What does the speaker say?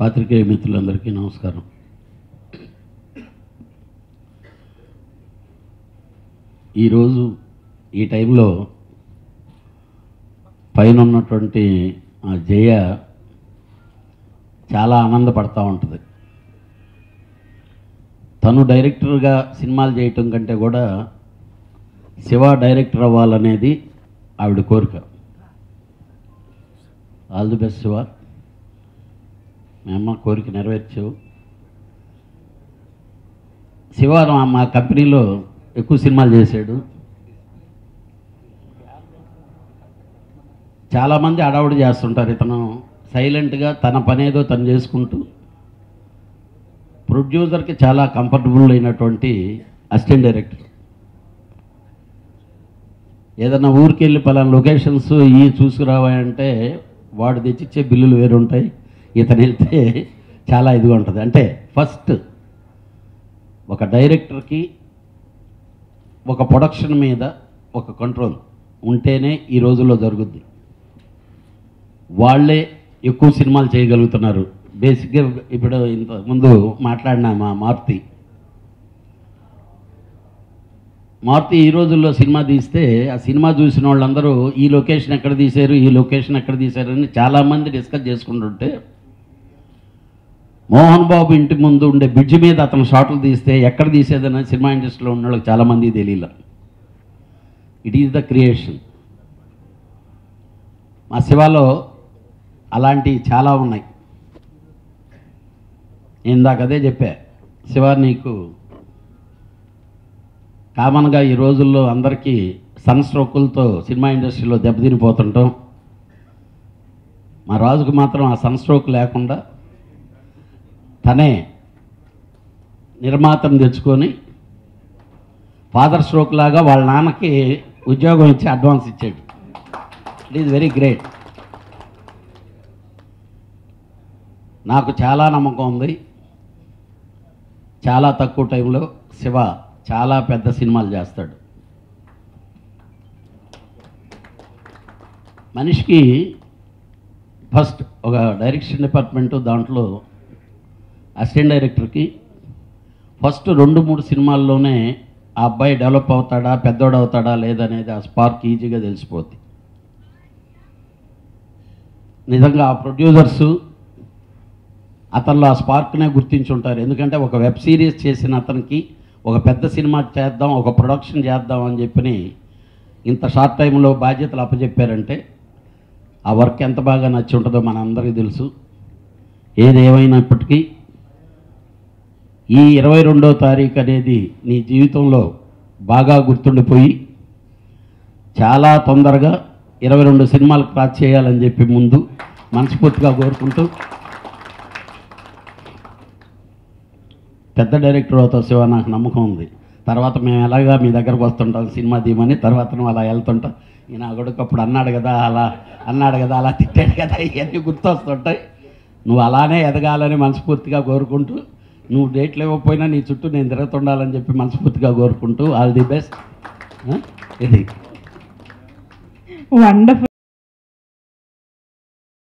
పాత్రికేయ మిత్రులందరికీ నమస్కారం. ఈరోజు ఈ టైంలో పైన ఉన్నటువంటి ఆ జయ చాలా ఆనందపడతా ఉంటుంది. తను డైరెక్టర్గా సినిమాలు చేయటం కంటే కూడా శివ డైరెక్టర్ అవ్వాలనేది ఆవిడ కోరిక. All the best Shiva. మీ అమ్మ కోరిక నెరవేర్చావు శివ మా- కంపెనీలో ఎక్కువ సినిమాలు చేశాడు. చాలామంది అడావుడు చేస్తుంటారు ఇతను సైలెంట్గా తన పనేదో తను చేసుకుంటూ. ప్రొడ్యూసర్కి చాలా కంఫర్టబుల్ అయినటువంటి అసిస్టెంట్ డైరెక్టర్. ఏదన్నా ఊరికి వెళ్ళి పలానా లొకేషన్స్ ఇవి చూసుకురావాయంటే వాడు తెచ్చిచ్చే బిల్లులు వేరు ఉంటాయి ఇతను వెళ్తే చాలా ఇదిగా ఉంటుంది. అంటే ఫస్ట్ ఒక డైరెక్టర్కి ఒక ప్రొడక్షన్ మీద ఒక కంట్రోల్ ఉంటేనే ఈ రోజుల్లో జరుగుద్ది. వాళ్ళే ఎక్కువ సినిమాలు చేయగలుగుతున్నారు. బేసిక్గా ఇప్పుడు ఇంత ముందు మాట్లాడిన మా మారుతి. మారుతి ఈ రోజుల్లో సినిమా తీస్తే ఆ సినిమా చూసిన వాళ్ళందరూ ఈ లొకేషన్ ఎక్కడ తీశారు ఈ లొకేషన్ ఎక్కడ తీశారు అని చాలామంది డిస్కస్ చేసుకుంటుంటే మోహన్ బాబు ఇంటి ముందు ఉండే బ్రిడ్జ్ మీద అతను షాట్లు తీస్తే ఎక్కడ తీసేదని సినిమా ఇండస్ట్రీలో ఉన్న వాళ్ళకి చాలామంది తెలియల. ఇట్ ఈజ్ ద క్రియేషన్ మా శివాలో అలాంటివి చాలా ఉన్నాయి. ఇందాక అదే చెప్పా శివ నీకు కామన్గా ఈ రోజుల్లో అందరికీ సన్ స్ట్రోకులతో సినిమా ఇండస్ట్రీలో దెబ్బతినిపోతుంటాం. మా రాజుకు మాత్రం ఆ సన్ స్ట్రోక్ లేకుండా తనే నిర్మాతం తెచ్చుకొని ఫాదర్ స్ట్రోక్ లాగా వాళ్ళ నాన్నకి ఉద్యోగం ఇచ్చి అడ్వాన్స్ ఇచ్చాడు ఇట్ ఈజ్ వెరీ గ్రేట్ నాకు చాలా నమ్మకం ఉంది. చాలా తక్కువ టైంలో శివ చాలా పెద్ద సినిమాలు చేస్తాడు. మనిషికి ఫస్ట్ ఒక డైరెక్షన్ డిపార్ట్మెంటు దాంట్లో అసిస్టెంట్ డైరెక్టర్కి ఫస్ట్ రెండు మూడు సినిమాల్లోనే ఆ అబ్బాయి డెవలప్ అవుతాడా పెద్దోడు అవుతాడా లేదనేది ఆ స్పార్క్ ఈజీగా తెలిసిపోద్ది. నిజంగా ఆ ప్రొడ్యూసర్సు అతనిలో ఆ స్పార్క్నే గుర్తించుంటారు. ఎందుకంటే ఒక వెబ్ సిరీస్ చేసిన అతనికి ఒక పెద్ద సినిమా చేద్దాం ఒక ప్రొడక్షన్ చేద్దాం అని చెప్పి ఇంత షార్ట్ టైంలో బాధ్యతలు అప్పచెప్పారంటే ఆ వర్క్ ఎంత బాగా నచ్చి ఉంటుందో మనందరికీ తెలుసు. ఏదేమైనప్పటికీ ఈ ఇరవై రెండో తారీఖు అనేది నీ జీవితంలో బాగా గుర్తుండిపోయి చాలా తొందరగా ఇరవై రెండు సినిమాలు క్రాస్ చేయాలని చెప్పి ముందు మనస్ఫూర్తిగా కోరుకుంటూ పెద్ద డైరెక్టర్ అవుతావు శివ నాకు నమ్మకం ఉంది. తర్వాత మేము ఎలాగా మీ దగ్గరకు వస్తుంటాం సినిమా తీయమని తర్వాత నువ్వు అలా వెళ్తుంటాం ఈయన కొడుకు అప్పుడు అన్నాడు కదా అలా అన్నాడు కదా అలా తిట్టాడు కదా ఇవన్నీ గుర్తొస్తుంటాయి. నువ్వు అలానే ఎదగాలని మనస్ఫూర్తిగా కోరుకుంటూ నువ్వు డేట్లు ఇవ్వకపోయినా నీ చుట్టూ నేను తిరుగుతుండాలని చెప్పి మనస్ఫూర్తిగా కోరుకుంటూ ఆల్ ది బెస్ట్. ఇది. వండర్ఫుల్